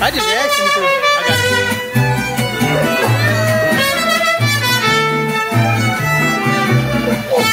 I just asked him to. I got it. Oh.